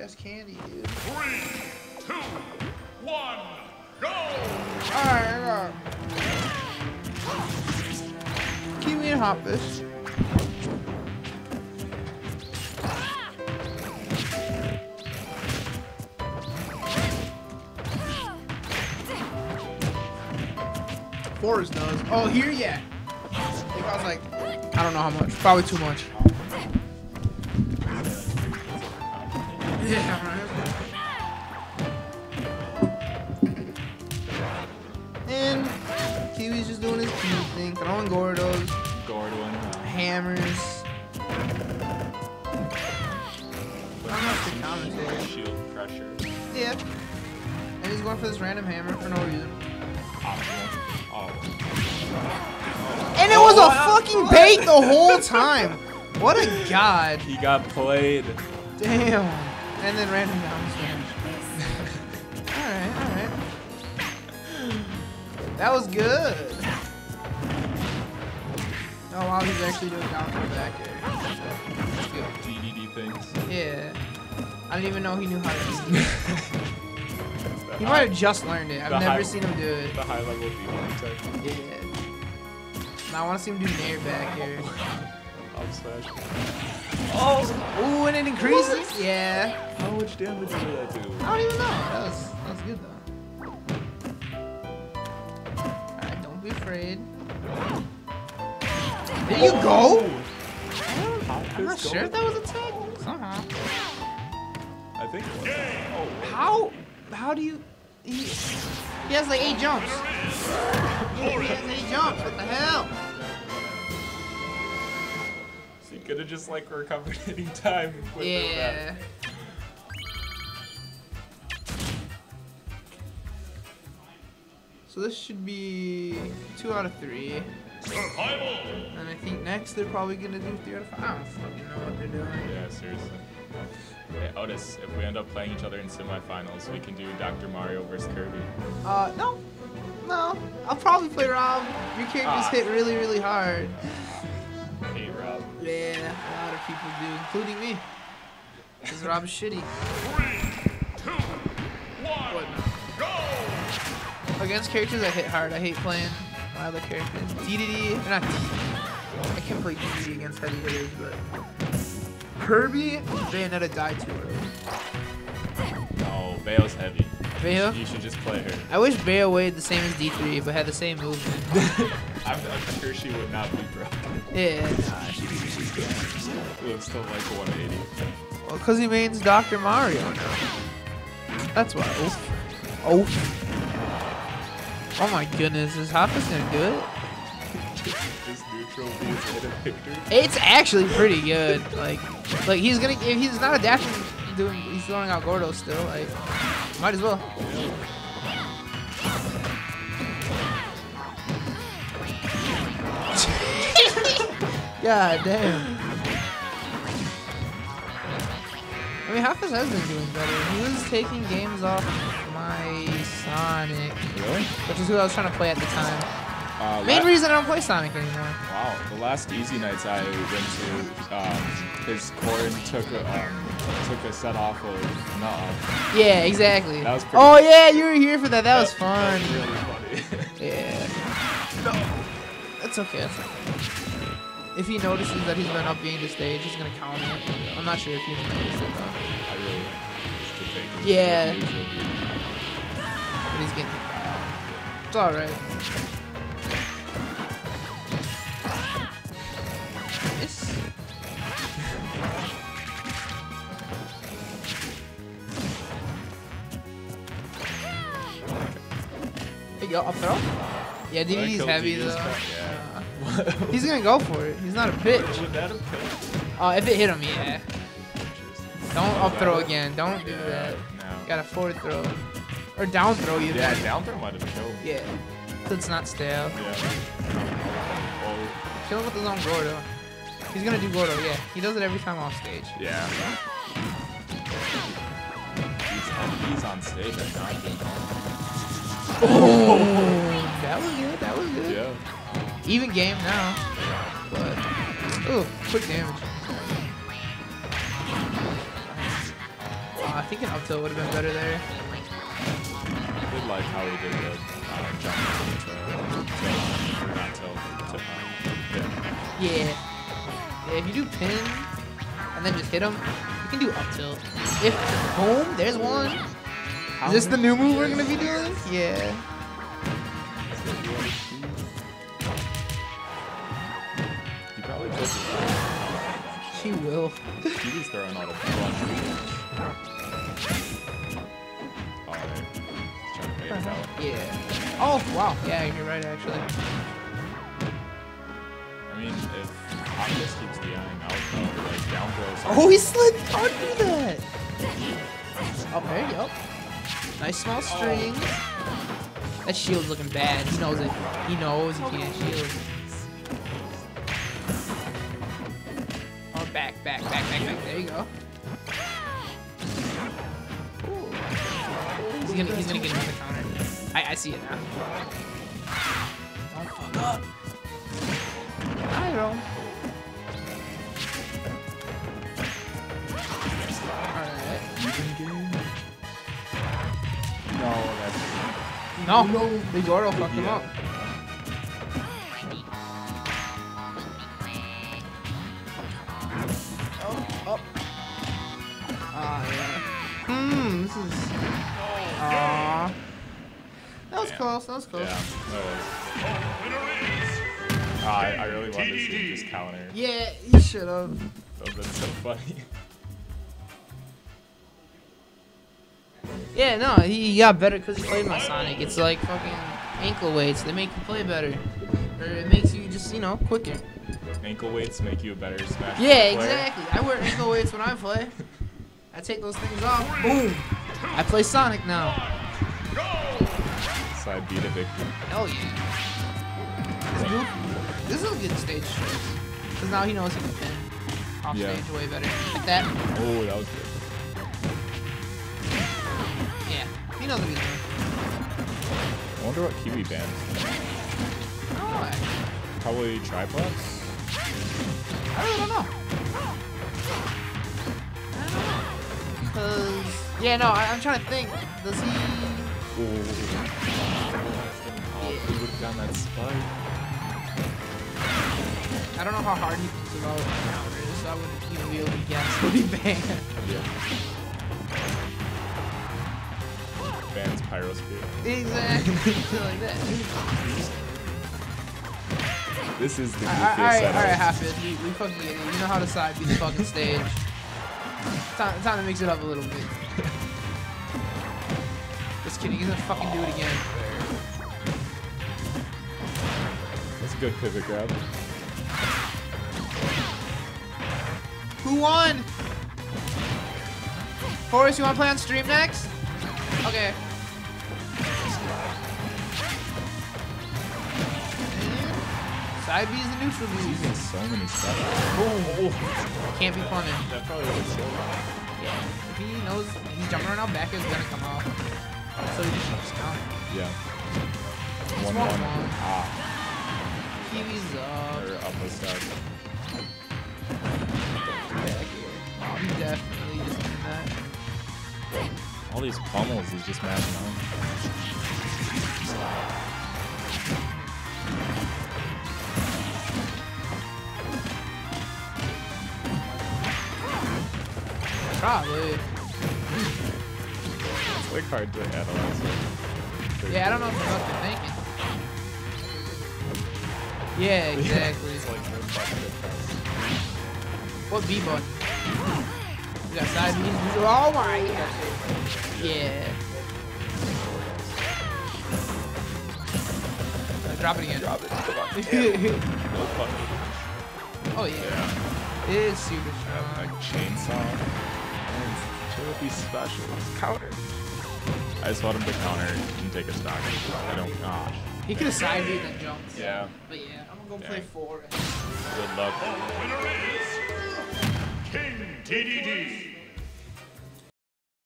ass candy, dude. Three, two, one, go! Alright, KiWii and Hotfist. Forest does. Oh, here, yeah. I think I was like, I don't know how much. Probably too much. Yeah, right. And KiWii's just doing his KiWii thing, throwing Gordos, Gordon. hammers. Not much to. Shield pressure. Yeah. And he's going for this random hammer for no reason. Oh. And it was a oh, fucking bait the whole time. What a god. He got played. Damn. And then random down smash. alright, alright. That was good. Oh wow, he's actually doing down throw back here. That's good. DDD things. Yeah. I didn't even know he knew how to do it. He might have just learned it. I've never high- seen him do it. The high level DDD type. Yeah. Now I want to see him do Nair back here. Up smash. Oh, ooh, and it increases. Yeah. How much damage did that do? I don't even know. That was that was good though. Alright, don't be afraid. There you go. Oh. I'm not sure if that was a tag. Somehow. I think it was. Oh, How? How do you? He, he has like eight jumps. He has eight jumps. What the hell? Could have just like recovered any time with Yeah. So this should be two out of three. Survival! And I think next they're probably gonna do three out of five. I don't fucking know what they're doing. Yeah, seriously. Hey, Otis, if we end up playing each other in semifinals, we can do Dr. Mario versus Kirby. Uh, no. No. I'll probably play Rob. Your characters Ah. hit really, really hard. Yeah, a lot of people do, including me. Because Rob is shitty. Three, two, one, go! Against characters I hit hard, I hate playing my other characters. DDD, not DDD. I can't play DDD against heavy hitters, but Kirby, Bayonetta died too early. No, Bayo's heavy. Bayo? You should just play her. I wish Bayo weighed the same as D3, but had the same movement. I'm, I'm sure she would not be broken. yeah, nah, she, she's good. It looks like 180. Well, because he means Dr. Mario now. That's why. Oof. Oof. Oh my goodness, is Hopper's gonna do it? Just neutral views hit a victory. It's actually pretty good. Like, like he's gonna if he's not adapting, doing he's throwing out Gordo still. Like, might as well. God damn. I mean, Hopper's has been doing better. He was taking games off my Sonic, Really? which is who I was trying to play at the time. Uh, Main reason I don't play Sonic anymore. Wow, the last easy nights I went to, um, his Corrin took a, um, took a set off of Nuh Yeah, exactly. That was pretty- oh yeah, you were here for that. That was fun. That was really funny. Yeah. No. That's okay. That's okay. If he notices that he's been up being the stage, he's gonna count it. I'm not sure if he noticed it though. I really should think. Yeah. Reviews will be- But he's getting. It's all right. Yes. Go, up throw. Yeah, DDD's heavy DDD's though. cut, yeah. Uh, he's gonna go for it. He's not a bitch. Would that have killed? Oh, if it hit him, yeah. Don't up throw again. Don't do that. no. Got a forward throw. Or down throw you. Yeah, down throw might have killed. Yeah. So it's not stale. Yeah. Oh, Kill him with his own Gordo. He's gonna do Gordo, yeah. He does it every time off stage. yeah. He's, he's on stage. Oh, that was good. That was good. Yeah. Even game now. But, ooh, quick damage. I think an up tilt would have been better there. I did like how he did the uh, jump to tilt, not tilt, to, yeah. Yeah. yeah. If you do pin and then just hit him, you can do up tilt. If boom, there's one. Is this the new move we're gonna be doing? Yeah. Will. He was throwing all the. Oh. He's trying to fade us out. Yeah. Oh wow. Yeah, you're right actually. I mean, if Optus keeps DIing out, though, like down. Oh, he slid. Do that. Oh, there you go. Nice small strings. That shield's looking bad. He knows it. He knows he can't shield. Back, back, back, back. There you go. He's gonna, he's gonna get another counter. I, I see it now. Don't fuck up. I don't. Alright. No, that's No, the Gordo fucked him up. This is. Ah. That was Damn. close, that was close. yeah. That was. Winner is Uh, I, I really wanted to see him just counter. Yeah, he should have. That would have been so funny. Yeah, no, he got better because he played my Sonic. It's like fucking ankle weights. They make you play better. Or it makes you just, you know, quicker. Ankle weights make you a better Smash Yeah, player. exactly. I wear ankle weights when I play. I take those things off. Boom. I play Sonic now. Side beat a victory. Hell yeah. This, is a good stage choice. Because now he knows he can pin off Yeah. stage way better. Like that. Oh, that was good. Yeah. He knows what he's doing. I wonder what KiWii bans. Oh, actually. Probably tripods? I really don't know. I don't know. Cause yeah, no, I, I'm trying to think. Does he? Oh, he would have done that spike. I don't know how hard he thinks about counters, so I wouldn't be to guess what he banned. Yeah. Bans Pyrosphere. exactly. like that. This is the alright, setup. alright, half it. We, we fucking get it. You know how to side beat the fucking stage. Time, time to mix it up a little bit. Just kidding. He's gonna fucking do it again. That's a good pivot grab. Who won? Horace, you wanna play on stream next? Okay. Side B is the neutral B. Using so many stuff. Boom. Can't be punted. That probably would have him. Yeah. If he knows he's jumping around now, back is gonna come off. So he just keeps counting. Yeah. It's One one one. one. Ah. KiWii's up. Or up a start. Back here. Oh, he definitely just did that. All these pummels he's just mashing on. Probably. It's like hard to analyze it. Yeah, I don't know what they're thinking. Yeah, exactly. it's like no fucking difference. What B button? We got side B. Oh my god. Yeah. Drop it again. Drop it. Come on. Oh yeah. It is super Like chainsaw. And should it be special? Counter. I just want him to counter and take a stock. I don't. Gosh. He could have side B then jumped. Yeah. But yeah, I'm gonna go play four. Good luck. The winner is King DDD.